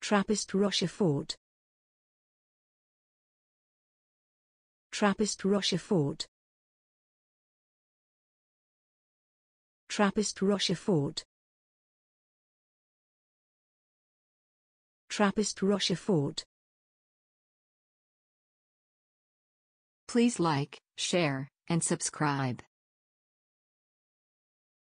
Trappist Rochefort. Trappist Rochefort. Trappist Rochefort. Trappist Rochefort. Please like, share, and subscribe.